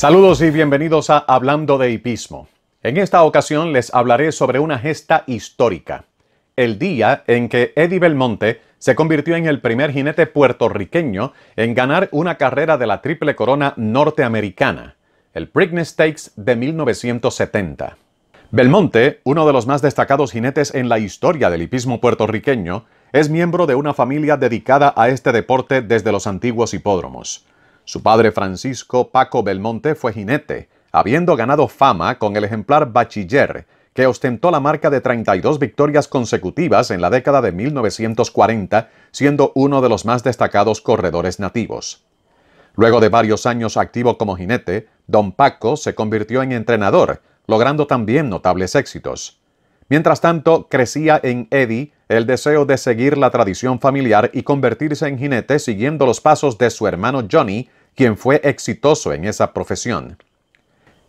Saludos y bienvenidos a Hablando de Hipismo. En esta ocasión les hablaré sobre una gesta histórica, el día en que Eddie Belmonte se convirtió en el primer jinete puertorriqueño en ganar una carrera de la Triple Corona norteamericana, el Preakness Stakes de 1970. Belmonte, uno de los más destacados jinetes en la historia del hipismo puertorriqueño, es miembro de una familia dedicada a este deporte desde los antiguos hipódromos. Su padre Francisco Paco Belmonte fue jinete, habiendo ganado fama con el ejemplar Bachiller, que ostentó la marca de 32 victorias consecutivas en la década de 1940, siendo uno de los más destacados corredores nativos. Luego de varios años activo como jinete, Don Paco se convirtió en entrenador, logrando también notables éxitos. Mientras tanto, crecía en Eddie el deseo de seguir la tradición familiar y convertirse en jinete siguiendo los pasos de su hermano Johnny, quien fue exitoso en esa profesión.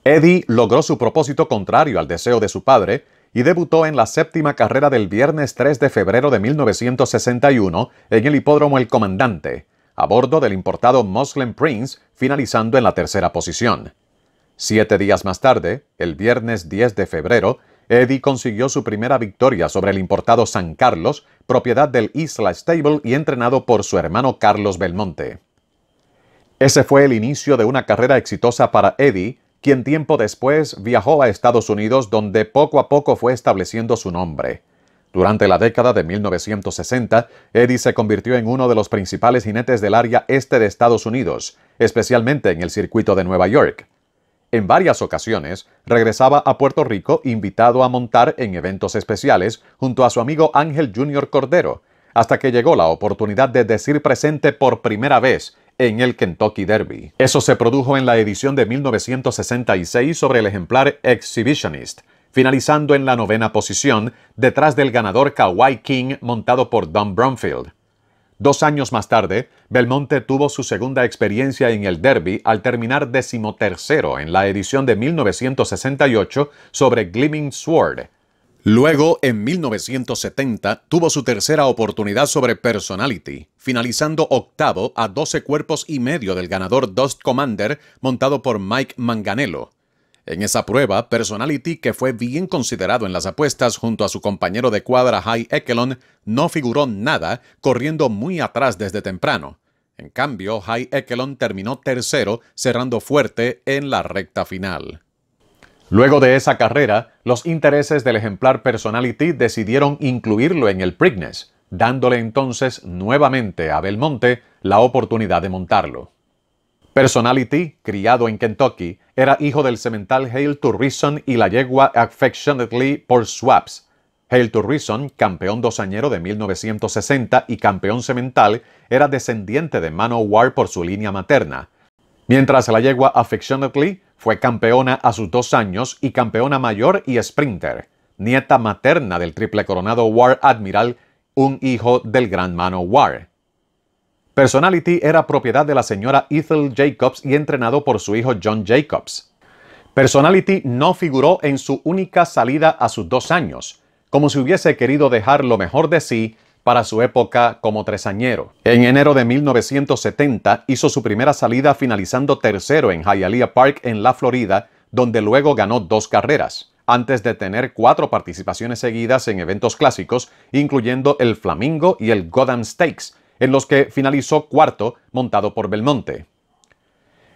Eddie logró su propósito contrario al deseo de su padre y debutó en la séptima carrera del viernes 3 de febrero de 1961 en el hipódromo El Comandante, a bordo del importado Muslim Prince, finalizando en la tercera posición. Siete días más tarde, el viernes 10 de febrero, Eddie consiguió su primera victoria sobre el importado San Carlos, propiedad del Isla Stable y entrenado por su hermano Carlos Belmonte. Ese fue el inicio de una carrera exitosa para Eddie, quien tiempo después viajó a Estados Unidos donde poco a poco fue estableciendo su nombre. Durante la década de 1960, Eddie se convirtió en uno de los principales jinetes del área este de Estados Unidos, especialmente en el circuito de Nueva York. En varias ocasiones, regresaba a Puerto Rico invitado a montar en eventos especiales junto a su amigo Ángel Junior Cordero, hasta que llegó la oportunidad de decir presente por primera vez en el Kentucky Derby. Eso se produjo en la edición de 1966 sobre el ejemplar Exhibitionist, finalizando en la novena posición detrás del ganador Kawhi King montado por Don Bromfield. Dos años más tarde, Belmonte tuvo su segunda experiencia en el Derby al terminar decimotercero en la edición de 1968 sobre Gleaming Sword, Luego, en 1970, tuvo su tercera oportunidad sobre Personality, finalizando octavo a 12 cuerpos y medio del ganador Dust Commander montado por Mike Manganello. En esa prueba, Personality, que fue bien considerado en las apuestas junto a su compañero de cuadra High Echelon, no figuró nada, corriendo muy atrás desde temprano. En cambio, High Echelon terminó tercero, cerrando fuerte en la recta final. Luego de esa carrera, los intereses del ejemplar Personality decidieron incluirlo en el Preakness, dándole entonces nuevamente a Belmonte la oportunidad de montarlo. Personality, criado en Kentucky, era hijo del cemental Hale to Reason y la yegua Affectionately por Swaps. Hale to Reason, campeón dosañero de 1960 y campeón cemental, era descendiente de Manowar por su línea materna, mientras la yegua Affectionately fue campeona a sus dos años y campeona mayor y sprinter, nieta materna del triple coronado War Admiral, un hijo del gran mano War. Personality era propiedad de la señora Ethel Jacobs y entrenado por su hijo John Jacobs. Personality no figuró en su única salida a sus dos años, como si hubiese querido dejar lo mejor de sí para su época como tresañero. En enero de 1970 hizo su primera salida finalizando tercero en Hialeah Park en la Florida, donde luego ganó dos carreras, antes de tener cuatro participaciones seguidas en eventos clásicos, incluyendo el Flamingo y el Gotham Stakes, en los que finalizó cuarto montado por Belmonte.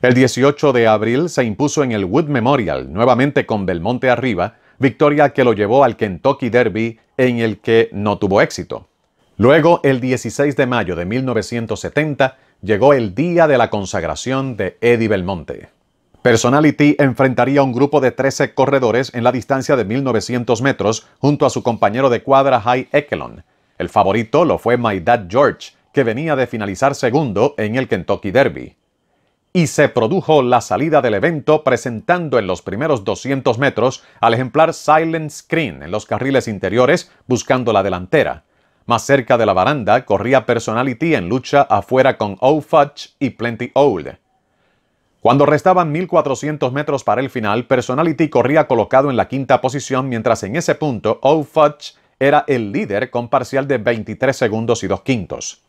El 18 de abril se impuso en el Wood Memorial, nuevamente con Belmonte arriba, victoria que lo llevó al Kentucky Derby en el que no tuvo éxito. Luego, el 16 de mayo de 1970, llegó el día de la consagración de Eddie Belmonte. Personality enfrentaría a un grupo de 13 corredores en la distancia de 1900 metros junto a su compañero de cuadra High Echelon. El favorito lo fue My Dad George, que venía de finalizar segundo en el Kentucky Derby. Y se produjo la salida del evento presentando en los primeros 200 metros al ejemplar Silent Screen en los carriles interiores buscando la delantera. Más cerca de la baranda corría Personality en lucha afuera con O Fudge y Plenty Old. Cuando restaban 1400 metros para el final, Personality corría colocado en la quinta posición, mientras en ese punto O Fudge era el líder con parcial de 23 segundos y 2 quintos.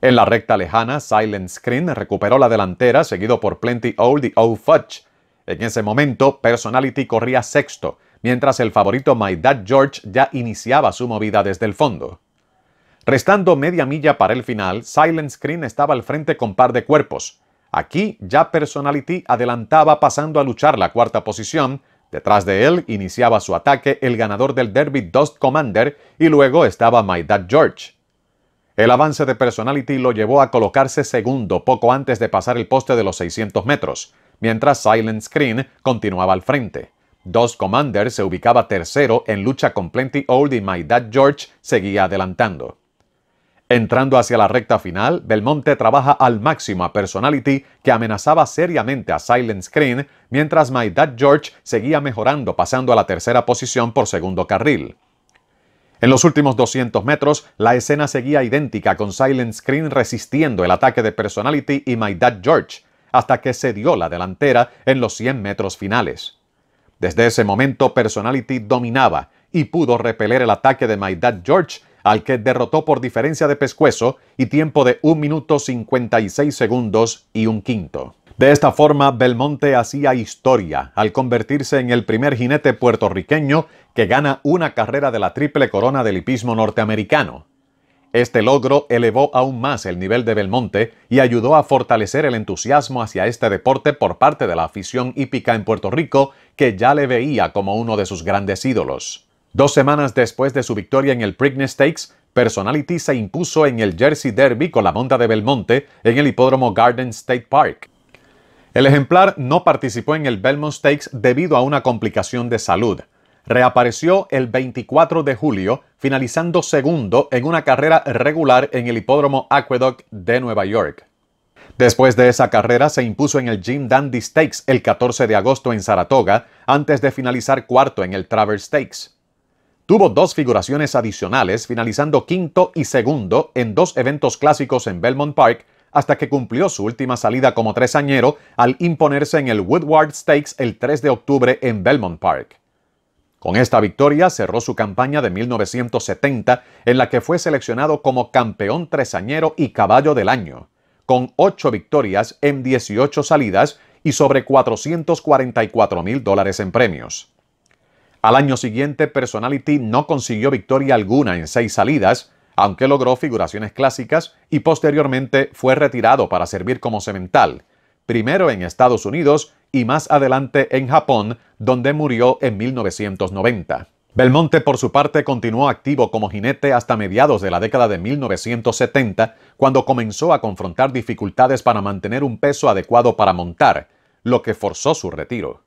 En la recta lejana, Silent Screen recuperó la delantera, seguido por Plenty Old y O Fudge, En ese momento, Personality corría sexto, mientras el favorito My Dad George ya iniciaba su movida desde el fondo. Restando media milla para el final, Silent Screen estaba al frente con par de cuerpos. Aquí ya Personality adelantaba pasando a luchar la cuarta posición. Detrás de él iniciaba su ataque el ganador del derby Dust Commander y luego estaba My Dad George. El avance de Personality lo llevó a colocarse segundo poco antes de pasar el poste de los 600 metros, mientras Silent Screen continuaba al frente. Dust Commander se ubicaba tercero en lucha con Plenty Old y My Dad George seguía adelantando. Entrando hacia la recta final, Belmonte trabaja al máximo a Personality que amenazaba seriamente a Silent Screen, mientras My Dad George seguía mejorando pasando a la tercera posición por segundo carril. En los últimos 200 metros, la escena seguía idéntica con Silent Screen resistiendo el ataque de Personality y My Dad George, hasta que se dio la delantera en los 100 metros finales. Desde ese momento, Personality dominaba y pudo repeler el ataque de My Dad George, al que derrotó por diferencia de pescuezo y tiempo de 1 minuto 56 segundos y un quinto. De esta forma, Belmonte hacía historia al convertirse en el primer jinete puertorriqueño que gana una carrera de la triple corona del hipismo norteamericano. Este logro elevó aún más el nivel de Belmonte y ayudó a fortalecer el entusiasmo hacia este deporte por parte de la afición hípica en Puerto Rico, que ya le veía como uno de sus grandes ídolos. Dos semanas después de su victoria en el Preakness Stakes, Personality se impuso en el Jersey Derby con la monta de Belmonte en el hipódromo Garden State Park. El ejemplar no participó en el Belmont Stakes debido a una complicación de salud. Reapareció el 24 de julio, finalizando segundo en una carrera regular en el hipódromo Aqueduct de Nueva York. Después de esa carrera se impuso en el Jim Dandy Stakes el 14 de agosto en Saratoga, antes de finalizar cuarto en el Travers Stakes. Tuvo dos figuraciones adicionales, finalizando quinto y segundo en dos eventos clásicos en Belmont Park, hasta que cumplió su última salida como tresañero al imponerse en el Woodward Stakes el 3 de octubre en Belmont Park. Con esta victoria cerró su campaña de 1970, en la que fue seleccionado como campeón tresañero y caballo del año, con ocho victorias en 18 salidas y sobre 444 mil dólares en premios. Al año siguiente, Personality no consiguió victoria alguna en seis salidas, aunque logró figuraciones clásicas y posteriormente fue retirado para servir como semental, primero en Estados Unidos y más adelante en Japón, donde murió en 1990. Belmonte, por su parte, continuó activo como jinete hasta mediados de la década de 1970, cuando comenzó a confrontar dificultades para mantener un peso adecuado para montar, lo que forzó su retiro.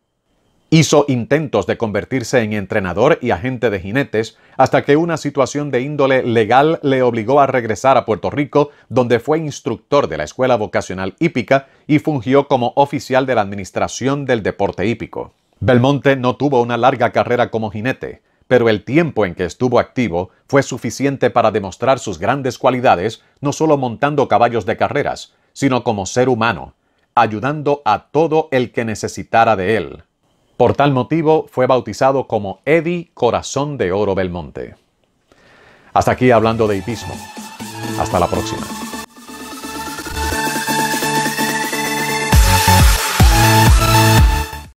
Hizo intentos de convertirse en entrenador y agente de jinetes hasta que una situación de índole legal le obligó a regresar a Puerto Rico, donde fue instructor de la Escuela Vocacional Hípica y fungió como oficial de la Administración del Deporte Hípico. Belmonte no tuvo una larga carrera como jinete, pero el tiempo en que estuvo activo fue suficiente para demostrar sus grandes cualidades, no solo montando caballos de carreras, sino como ser humano, ayudando a todo el que necesitara de él. Por tal motivo fue bautizado como Eddie Corazón de Oro Belmonte. Hasta aquí hablando de hipismo. Hasta la próxima.